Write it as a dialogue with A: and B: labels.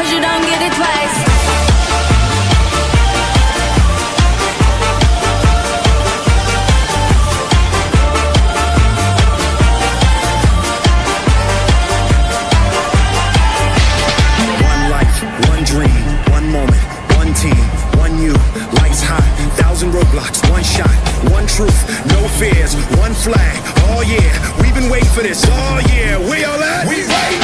A: cause you don't get it twice.
B: One life, one dream, one moment, one team, one you. Lights high, thousand roadblocks, one shot, one truth, no fears, one flag. Oh yeah, we've been waiting for this. Oh yeah, we all at? We right.